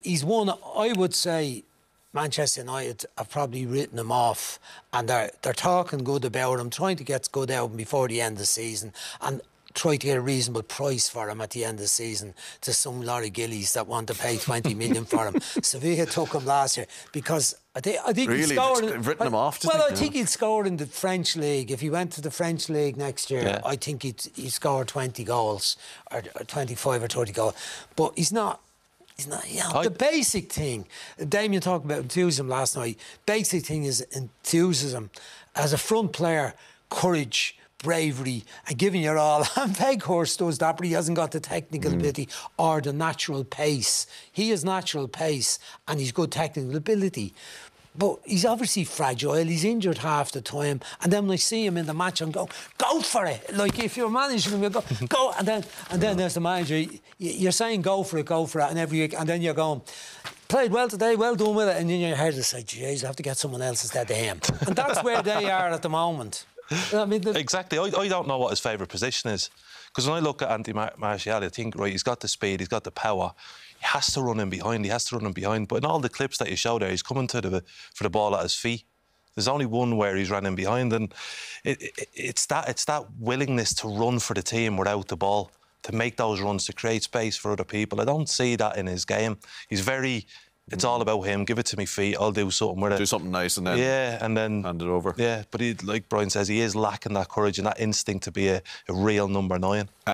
He's one, I would say, Manchester United have probably written him off and they're, they're talking good about him, trying to get good out before the end of the season and try to get a reasonable price for him at the end of the season to some Laurie Gillies that want to pay 20 million for him. Sevilla took him last year because I think, I think really? he scored. They've written him off. Well? I think he'd score in the French league. If he went to the French league next year, yeah. I think he'd, he'd score 20 goals or, or 25 or 30 goals. But he's not He's not, you know, the basic thing. Damien talked about enthusiasm last night. Basic thing is enthusiasm. As a front player, courage, bravery, and giving your all. And Weghorst does that, but he hasn't got the technical mm. ability or the natural pace. He has natural pace and he's good technical ability. But he's obviously fragile. He's injured half the time. And then when I see him in the match, I'm going, go for it. Like if you're managing him, go, go. And then and then there's the manager. You're saying go for it, go for it. And every week, and then you're going, played well today, well done with it. And then your head is like, geez, I have to get someone else instead of him. And that's where they are at the moment. I mean, the... exactly. I, I don't know what his favourite position is. Because when I look at Anthony Martial, I think, right, he's got the speed, he's got the power he has to run in behind. He has to run in behind. But in all the clips that you show there, he's coming to the for the ball at his feet. There's only one where he's running behind, and it, it, it's that it's that willingness to run for the team without the ball, to make those runs, to create space for other people. I don't see that in his game. He's very it's all about him. Give it to me feet. I'll do something with it. Do something nice and then yeah, and then hand it over. Yeah, but he, like Brian says, he is lacking that courage and that instinct to be a, a real number nine. Uh,